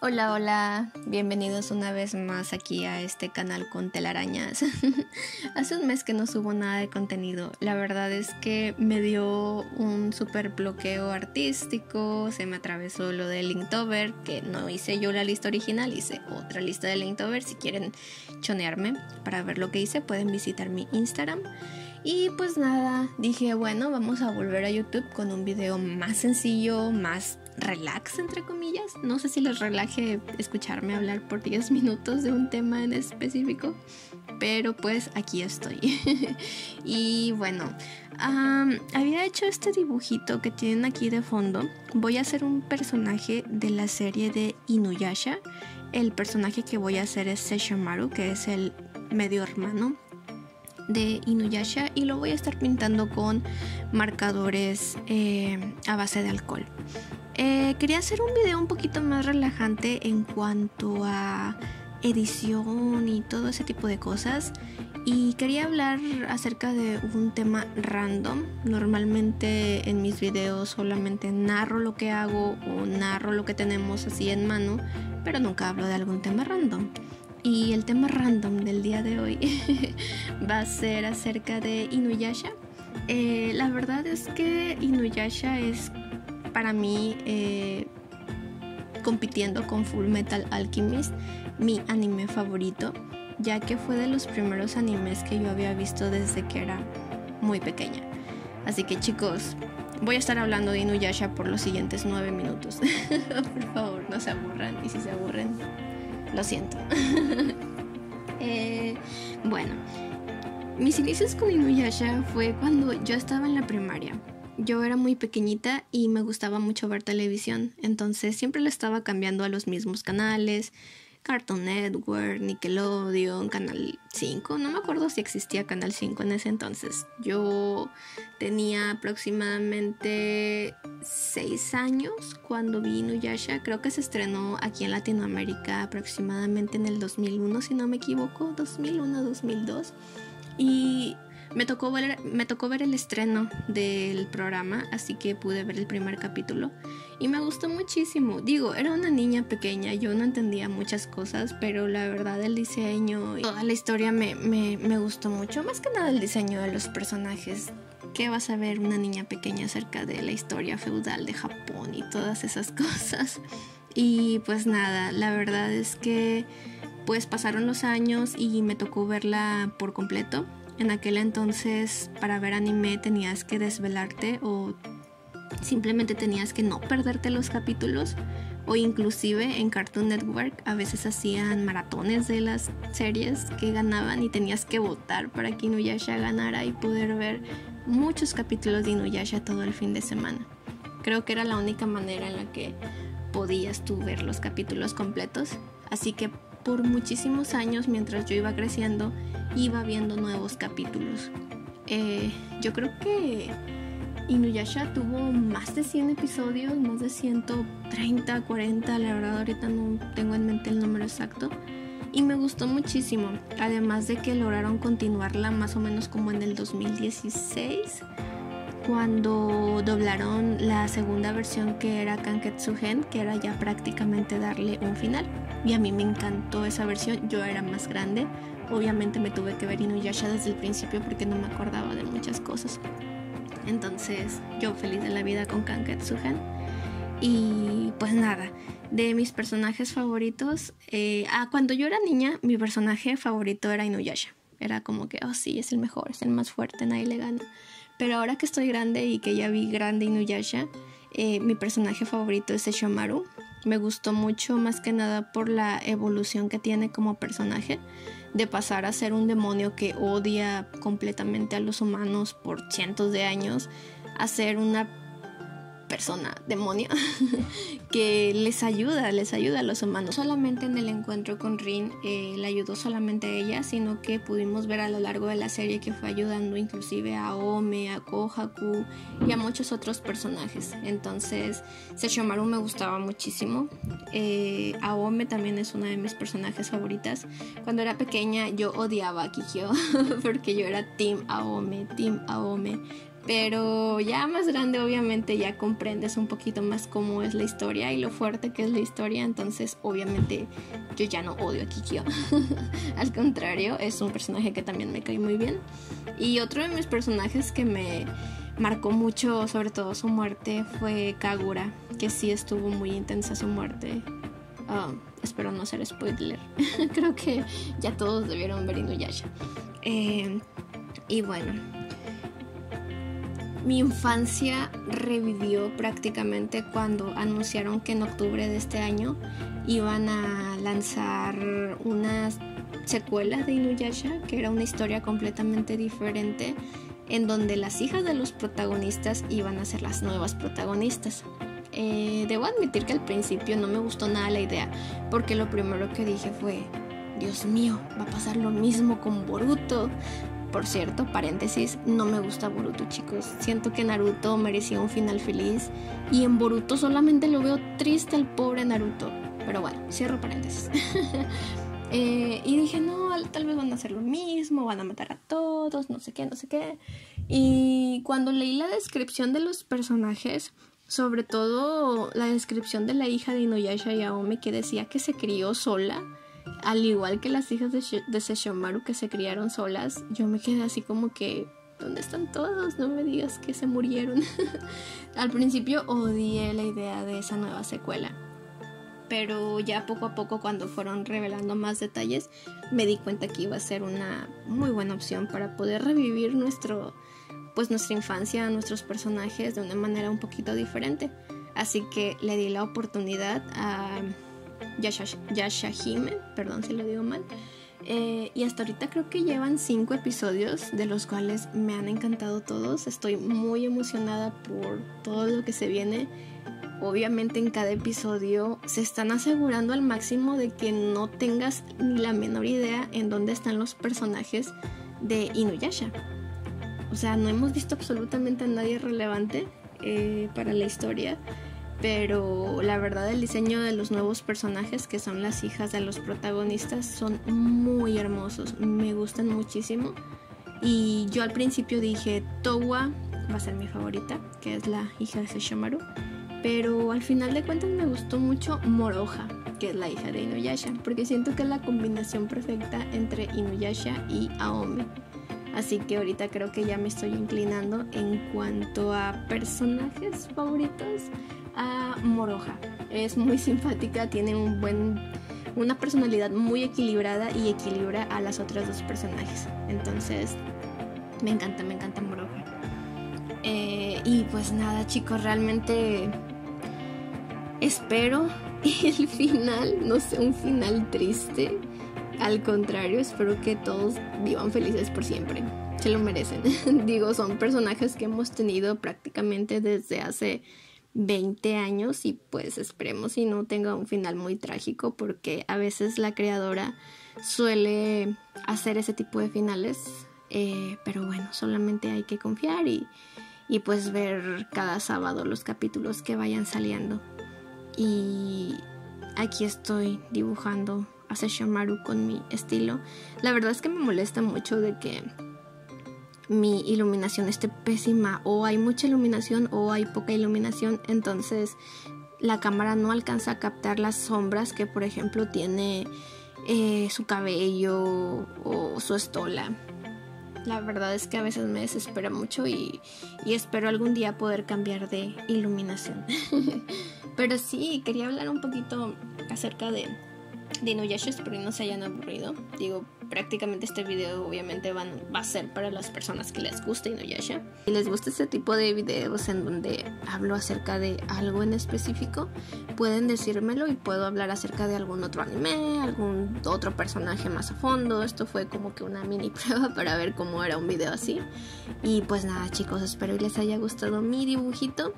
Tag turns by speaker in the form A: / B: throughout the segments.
A: Hola, hola, bienvenidos una vez más aquí a este canal con telarañas. Hace un mes que no subo nada de contenido, la verdad es que me dio un super bloqueo artístico, se me atravesó lo de Linktober, que no hice yo la lista original, hice otra lista de Linktober, si quieren chonearme para ver lo que hice pueden visitar mi Instagram. Y pues nada, dije, bueno, vamos a volver a YouTube con un video más sencillo, más relax, entre comillas. No sé si les relaje escucharme hablar por 10 minutos de un tema en específico, pero pues aquí estoy. y bueno, había hecho este dibujito que tienen aquí de fondo. Voy a hacer un personaje de la serie de Inuyasha. El personaje que voy a hacer es Sesshomaru, que es el medio hermano de Inuyasha y lo voy a estar pintando con marcadores eh, a base de alcohol. Eh, quería hacer un video un poquito más relajante en cuanto a edición y todo ese tipo de cosas y quería hablar acerca de un tema random. Normalmente en mis videos solamente narro lo que hago o narro lo que tenemos así en mano, pero nunca hablo de algún tema random. Y el tema random del día de hoy va a ser acerca de Inuyasha. Eh, la verdad es que Inuyasha es para mí, eh, compitiendo con Full Metal Alchemist, mi anime favorito, ya que fue de los primeros animes que yo había visto desde que era muy pequeña. Así que chicos, voy a estar hablando de Inuyasha por los siguientes nueve minutos. por favor, no se aburran. Y si se aburren, lo siento. Eh, bueno, mis inicios con Inuyasha fue cuando yo estaba en la primaria. Yo era muy pequeñita y me gustaba mucho ver televisión, entonces siempre le estaba cambiando a los mismos canales, Cartoon Network, Nickelodeon, Canal 5. No me acuerdo si existía Canal 5 en ese entonces. Yo tenía aproximadamente 6 años cuando vi Inuyasha. Creo que se estrenó aquí en Latinoamérica aproximadamente en el 2001, si no me equivoco. 2001-2002. Y me tocó, ver, el estreno del programa, así que pude ver el primer capítulo y me gustó muchísimo. Digo, era una niña pequeña, yo no entendía muchas cosas, pero la verdad el diseño y toda la historia me, me, me gustó mucho, más que nada el diseño de los personajes. ¿Qué vas a ver una niña pequeña acerca de la historia feudal de Japón y todas esas cosas? Y pues nada, la verdad es que pues pasaron los años y me tocó verla por completo. En aquel entonces para ver anime tenías que desvelarte o simplemente tenías que no perderte los capítulos o inclusive en Cartoon Network a veces hacían maratones de las series que ganaban y tenías que votar para que Inuyasha ganara y poder ver muchos capítulos de Inuyasha todo el fin de semana. Creo que era la única manera en la que podías tú ver los capítulos completos, así que por muchísimos años mientras yo iba creciendo iba viendo nuevos capítulos. Eh, yo creo que Inuyasha tuvo más de 100 episodios, más de 130, 40, la verdad ahorita no tengo en mente el número exacto. Y me gustó muchísimo, además de que lograron continuarla más o menos como en el 2016, cuando doblaron la segunda versión que era Kanketsugen, que era ya prácticamente darle un final. Y a mí me encantó esa versión, yo era más grande, Obviamente me tuve que ver Inuyasha desde el principio porque no me acordaba de muchas cosas. Entonces yo feliz de la vida con Kanketsuhan. Y pues nada, de mis personajes favoritos, eh, ah, cuando yo era niña, mi personaje favorito era Inuyasha. Era como que, oh sí, es el mejor, es el más fuerte, nadie le gana. Pero ahora que estoy grande y que ya vi grande Inuyasha, eh, mi personaje favorito es Sesshomaru. Me gustó mucho más que nada por la evolución que tiene como personaje de pasar a ser un demonio que odia completamente a los humanos por cientos de años a ser una persona, demonio, que les ayuda, les ayuda a los humanos. Solamente en el encuentro con Rin eh, le ayudó solamente a ella, sino que pudimos ver a lo largo de la serie que fue ayudando inclusive a Ome, a Kohaku y a muchos otros personajes. Entonces, Sesshomaru me gustaba muchísimo. Eh, Aome también es una de mis personajes favoritas. Cuando era pequeña yo odiaba a Kikyo porque yo era Team Aome, Team Aome Pero ya más grande obviamente ya comprendes un poquito más cómo es la historia y lo fuerte que es la historia. Entonces obviamente yo ya no odio a Kikyo. Al contrario, es un personaje que también me cae muy bien. Y otro de mis personajes que me marcó mucho, sobre todo su muerte, fue Kagura. Que sí estuvo muy intensa su muerte. Ah, espero no ser spoiler. Creo que ya todos debieron ver Inuyasha. Eh, y bueno, mi infancia revivió prácticamente cuando anunciaron que en octubre de este año iban a lanzar una secuela de Inuyasha, que era una historia completamente diferente, en donde las hijas de los protagonistas iban a ser las nuevas protagonistas. Eh, debo admitir que al principio no me gustó nada la idea, porque lo primero que dije fue, Dios mío, va a pasar lo mismo con Boruto. Por cierto, paréntesis, no me gusta Boruto, chicos. Siento que Naruto merecía un final feliz y en Boruto solamente lo veo triste al pobre Naruto. Pero bueno, cierro paréntesis. Eh, y dije, no, tal vez van a hacer lo mismo, van a matar a todos, no sé qué, no sé qué. Y cuando leí la descripción de los personajes, sobre todo la descripción de la hija de Inuyasha Yaome que decía que se crió sola, al igual que las hijas de, de Sesshomaru que se criaron solas, yo me quedé así como que, ¿dónde están todos? No me digas que se murieron. Al principio odié la idea de esa nueva secuela, pero ya poco a poco cuando fueron revelando más detalles, me di cuenta que iba a ser una muy buena opción para poder revivir nuestro, pues nuestra infancia, nuestros personajes de una manera un poquito diferente. Así que le di la oportunidad a Yashahime, perdón si lo digo mal. Eh, y hasta ahorita creo que llevan cinco episodios, de los cuales me han encantado todos. Estoy muy emocionada por todo lo que se viene. Obviamente en cada episodio se están asegurando al máximo de que no tengas ni la menor idea en dónde están los personajes de Inuyasha. O sea, no hemos visto absolutamente a nadie relevante eh, para la historia pero la verdad el diseño de los nuevos personajes que son las hijas de los protagonistas son muy hermosos, me gustan muchísimo y yo al principio dije Towa va a ser mi favorita, que es la hija de Sesshomaru, pero al final de cuentas me gustó mucho Moroha, que es la hija de Inuyasha, porque siento que es la combinación perfecta entre Inuyasha y Aome. Así que ahorita creo que ya me estoy inclinando en cuanto a personajes favoritos a Moroja. Es muy simpática, tiene un buen, una personalidad muy equilibrada y equilibra a las otras dos personajes. Entonces, me encanta, me encanta Moroja. Eh, y pues nada, chicos, realmente espero el final no sea un final triste. Al contrario, espero que todos vivan felices por siempre. Se lo merecen. Digo, son personajes que hemos tenido prácticamente desde hace 20 años y pues esperemos si no tenga un final muy trágico porque a veces la creadora suele hacer ese tipo de finales eh, pero bueno solamente hay que confiar y, y pues ver cada sábado los capítulos que vayan saliendo. Y aquí estoy dibujando a Sesshomaru con mi estilo. La verdad es que me molesta mucho de que mi iluminación esté pésima o hay mucha iluminación o hay poca iluminación, entonces la cámara no alcanza a captar las sombras que por ejemplo tiene eh, su cabello o su estola. La verdad es que a veces me desespera mucho y, y espero algún día poder cambiar de iluminación. Pero sí, quería hablar un poquito acerca de, de Inuyasha, espero que no se hayan aburrido. Digo, prácticamente este video obviamente van, va a ser para las personas que les guste Inuyasha. Si les gusta este tipo de videos en donde hablo acerca de algo en específico, pueden decírmelo y puedo hablar acerca de algún otro anime, algún otro personaje más a fondo. Esto fue como que una mini prueba para ver cómo era un video así. Y pues nada chicos, espero que les haya gustado mi dibujito.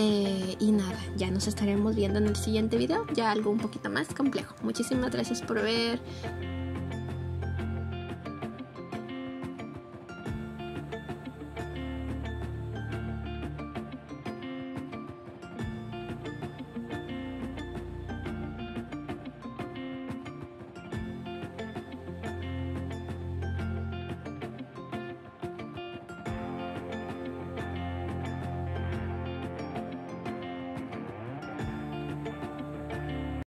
A: Eh, y nada, ya nos estaremos viendo en el siguiente video, ya algo un poquito más complejo. Muchísimas gracias por ver.